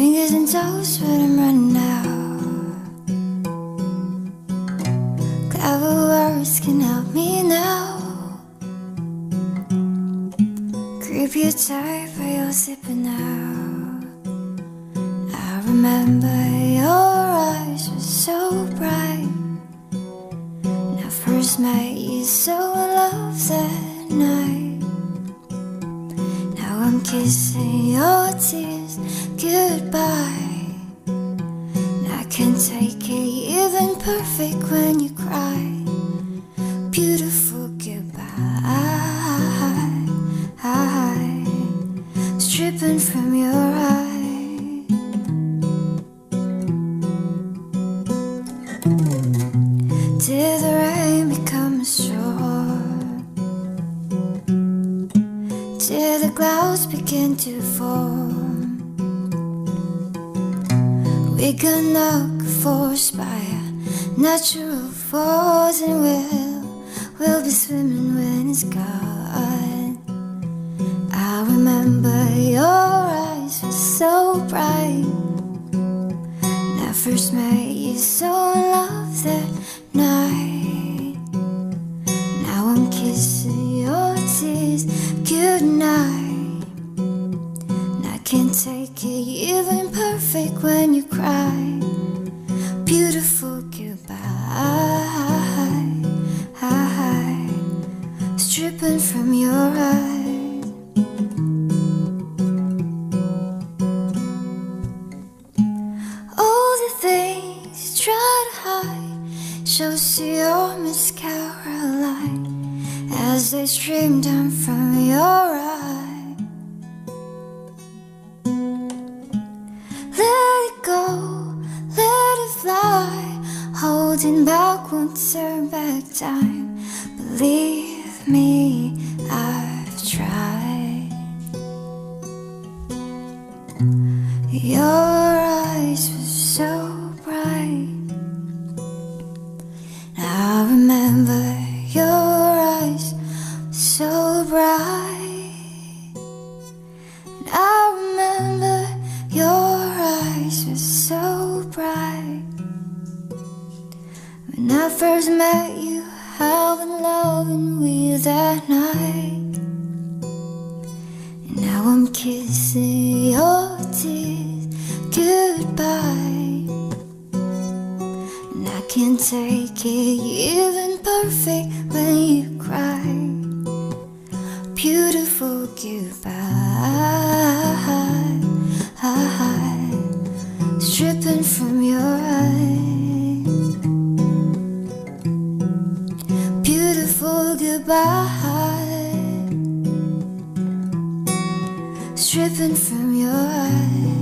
fingers and toes, but I'm running out. Creep your type, for your sipping now. I remember your eyes were so bright. When I first met you, so in love that night. Now I'm kissing your tears goodbye. I can take it, even perfect when you cry. Beautiful your eyes. Till the rain becomes short. Till the clouds begin to form. We can look forced by natural force And we'll, we'll be swimming when it's gone. I remember Take it, even perfect when you cry. Beautiful goodbye. Stripping from your eyes. All the things you try to hide shows to your Miss Caroline as they stream down from your eye. Holding back won't turn back time. Believe me, first met you, how in love and we that night. And now I'm kissing your tears goodbye. And I can't take it, even perfect when you cry. Beautiful goodbye. Stripping from your Goodbye stripping from your eyes.